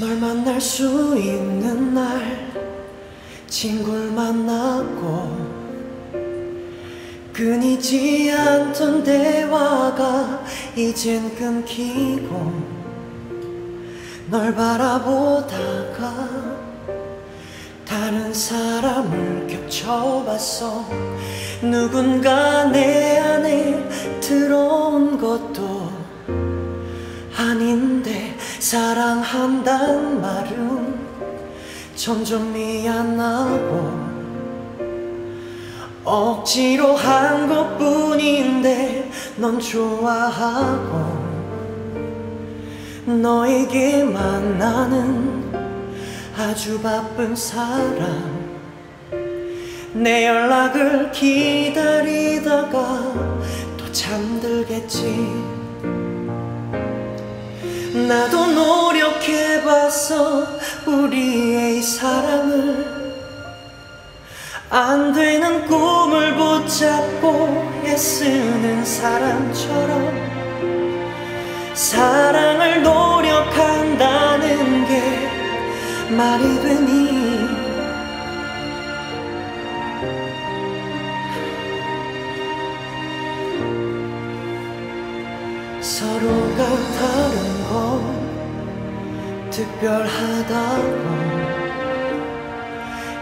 만날 수 있는 날 친구를 만났고 끊이지 않던 대화가 이젠 끊기고 널 바라보다가 다른 사람을 겹쳐봤어. 누군가 내 안에 들어온 것도 아닌데 사랑한단 말은 점점 미안하고 억지로 한 것뿐인데 넌 좋아하고 너에게만 나는 아주 바쁜 사람. 내 연락을 기다리다가 또 잠들겠지. 나도 노력해봤어 우리의 사랑을 안 되는 꿈을 붙잡고 애쓰는 사람처럼 사랑을 노력한다는 게 말이 되니? 서로가 건 특별하다고.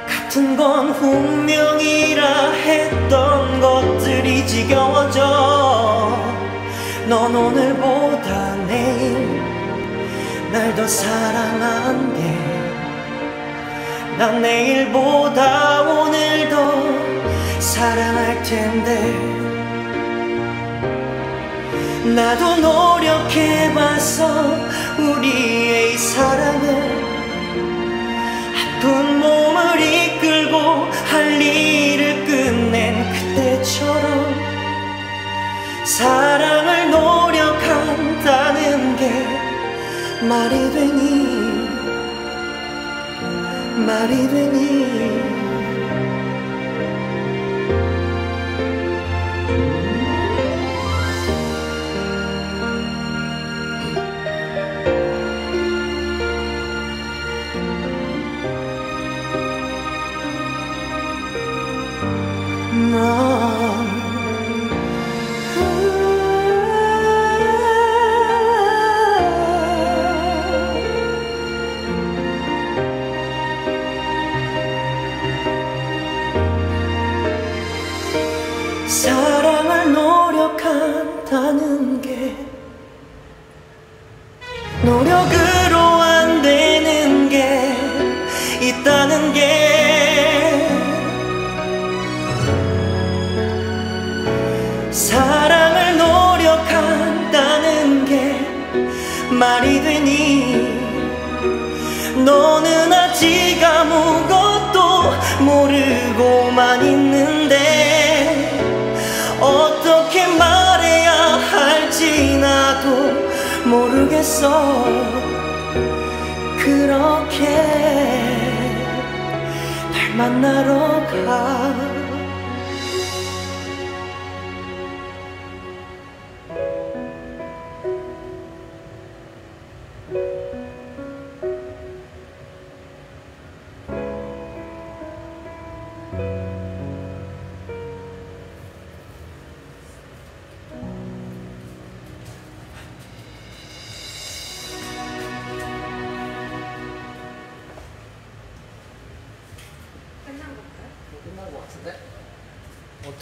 같은 건 운명이라 했던 것들이 지겨워져. 넌 오늘보다 내일 날 더 사랑한대. 난 내일보다 오늘 더 사랑할 텐데 나도 노력해봤어 우리의 사랑을 아픈 몸을 이끌고 할 일을 끝낸 그때처럼 사랑을 노력한다는 게 말이 되니? 말이 되니 게 노력으로 안 되는 게 있다는 게 사랑을 노력한다는 게 말이 되니 너는 아직 아무것도 모르고만 있는데 어떻게 할지 나도 모르겠어. 그렇게 날 만나러 가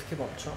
어떻게 멈춰?